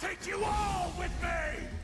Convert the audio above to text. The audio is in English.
take you all with me!